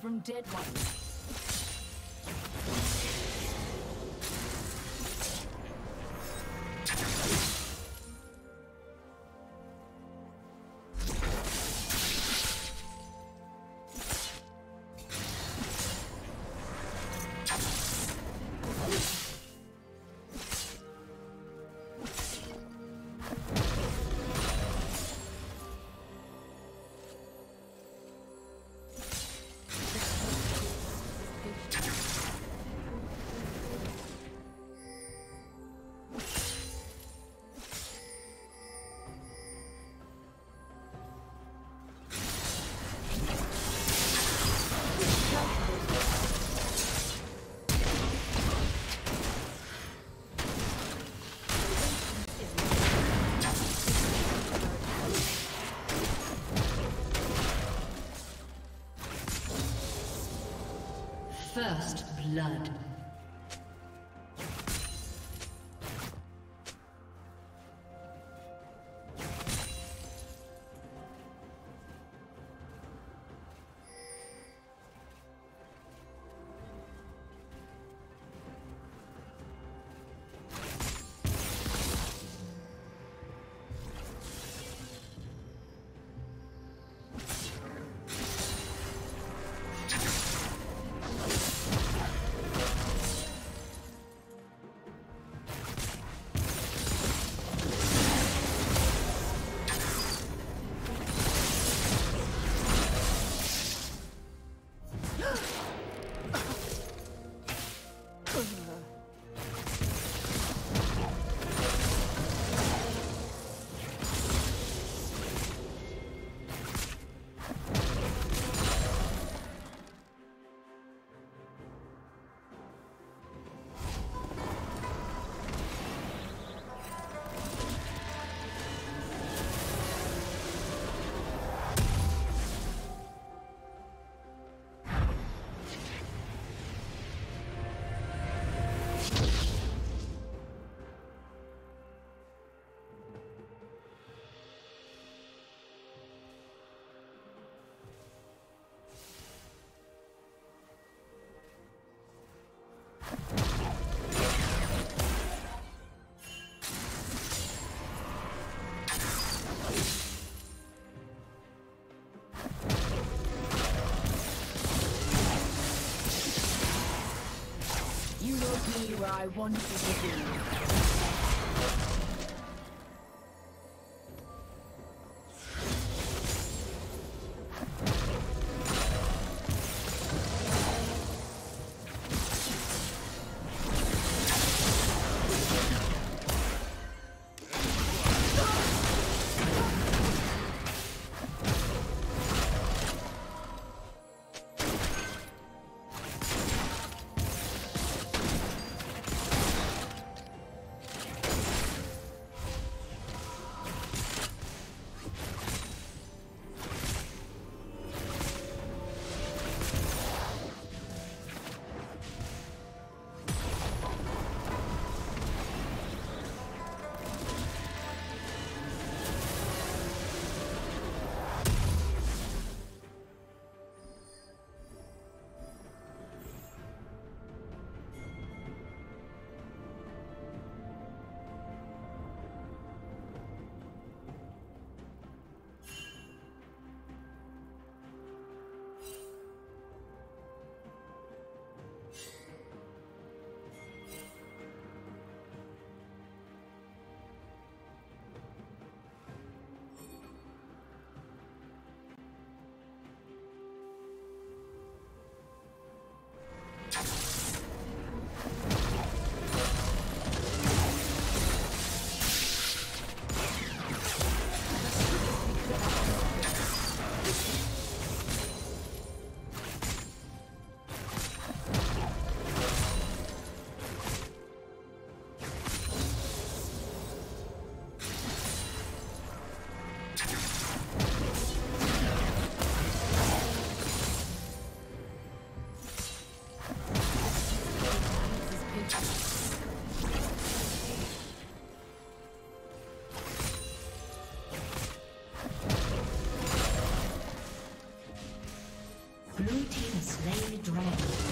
from dead ones. First blood. I want you to be. dragon.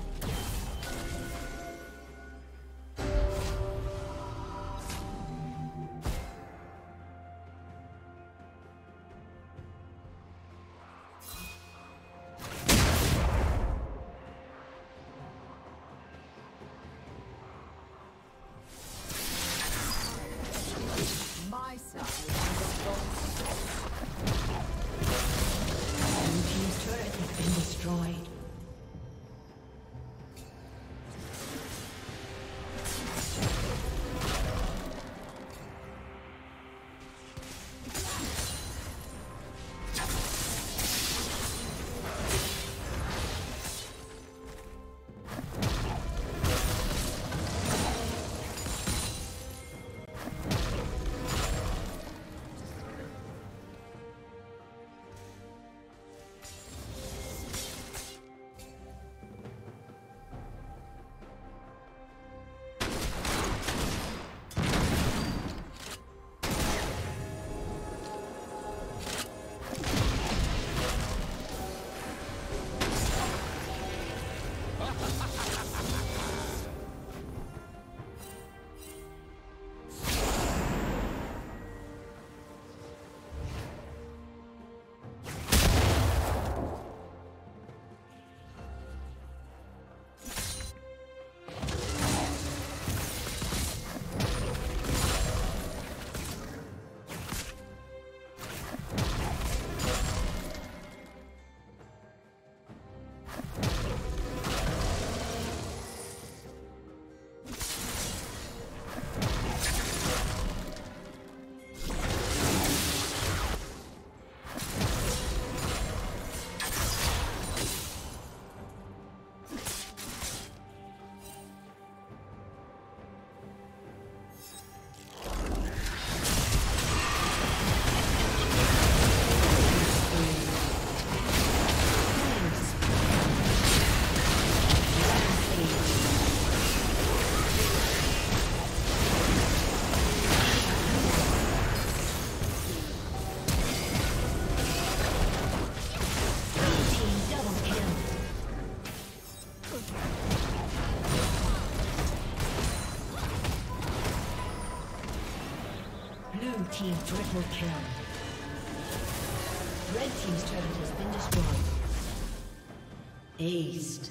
Kill. Red team's turret has been destroyed. Aced.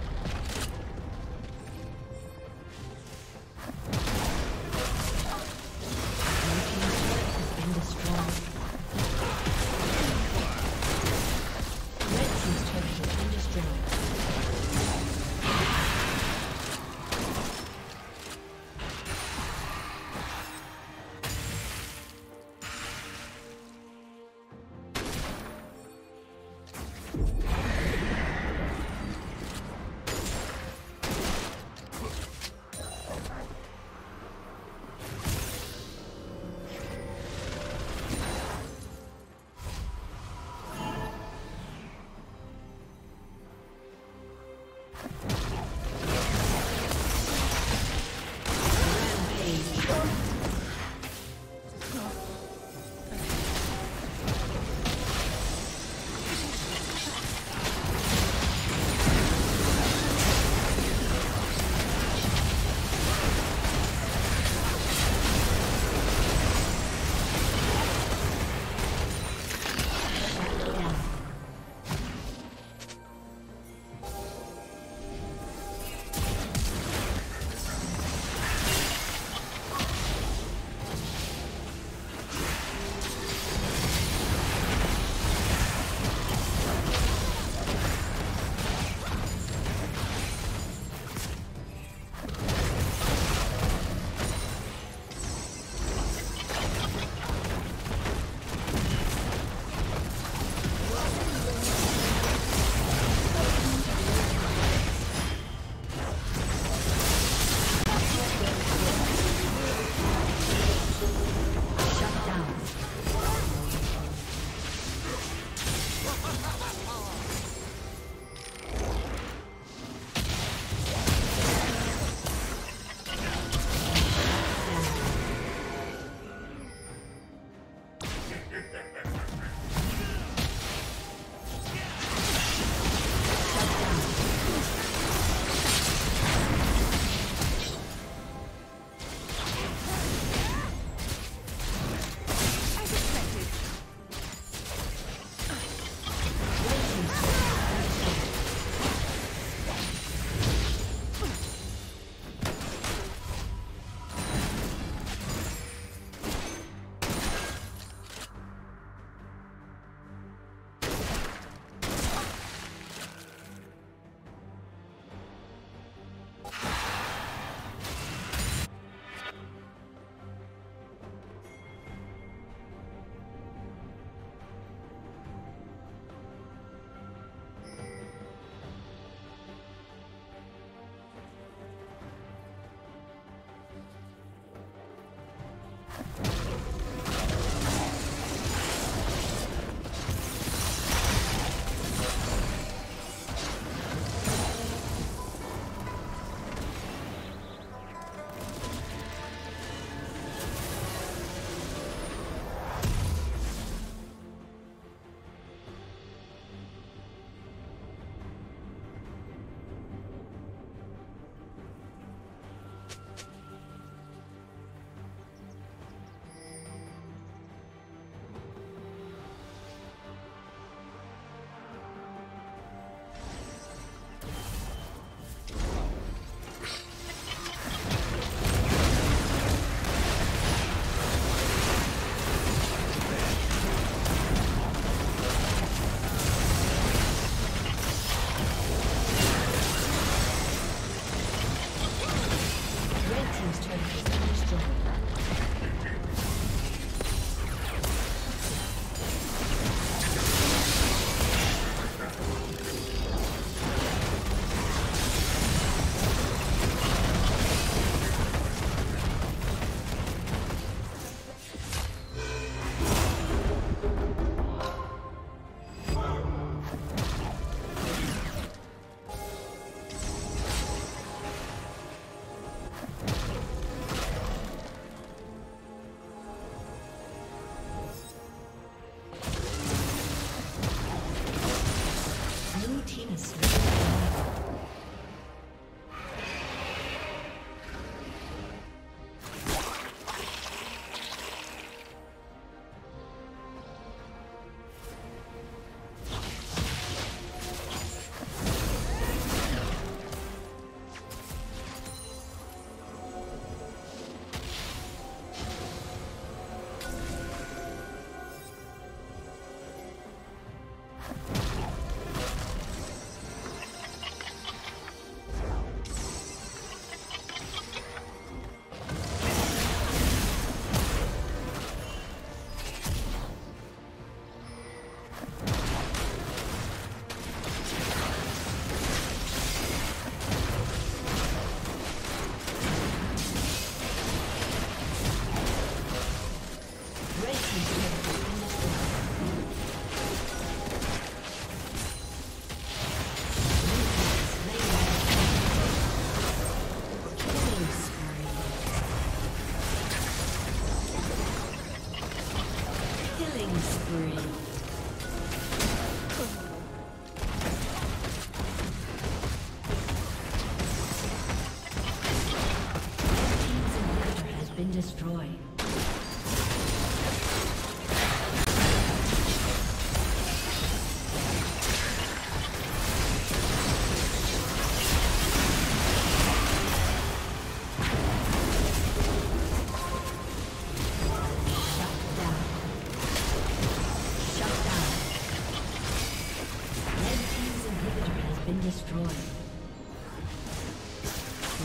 destroyed.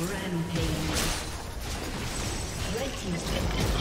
Rampage. Red team's